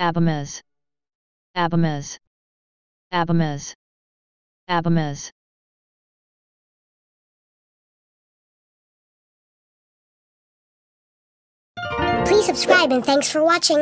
Abames. Abames. Abames. Abamas. Please subscribe and thanks for watching.